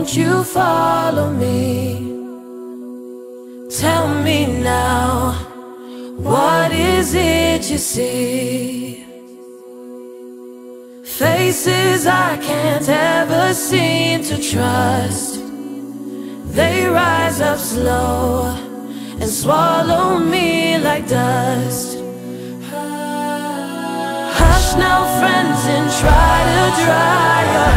won't you follow me? Tell me now, what is it you see? Faces I can't ever seem to trust. They rise up slow and swallow me like dust. Hush now, friends, and try to dry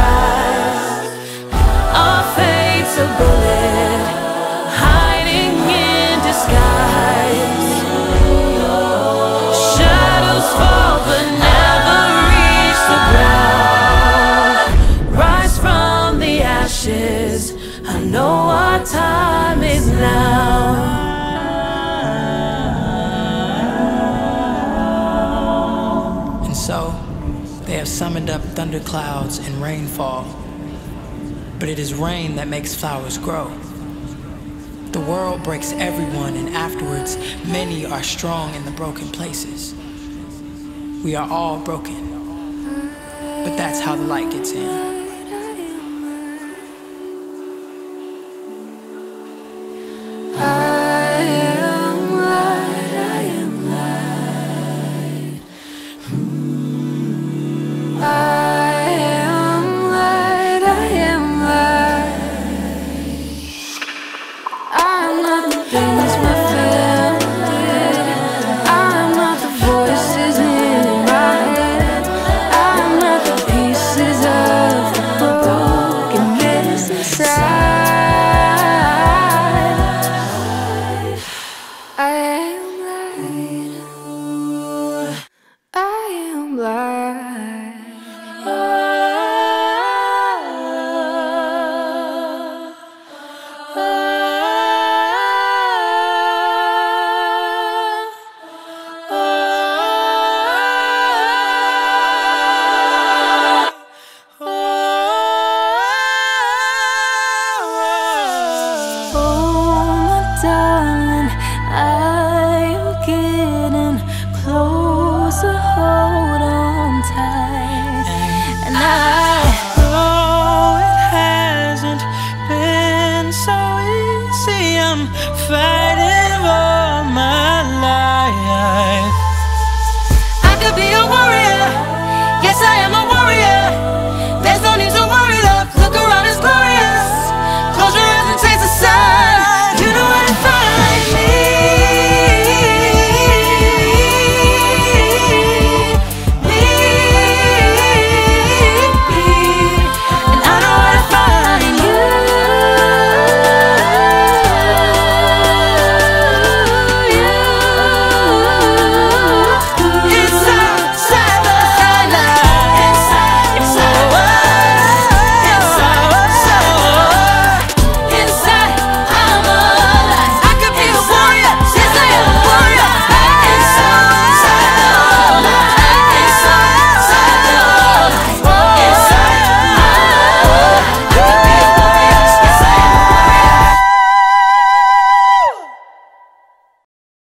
summoned up thunderclouds and rainfall. But it is rain that makes flowers grow. The world breaks everyone, and afterwards, many are strong in the broken places. We are all broken. But that's how the light gets in.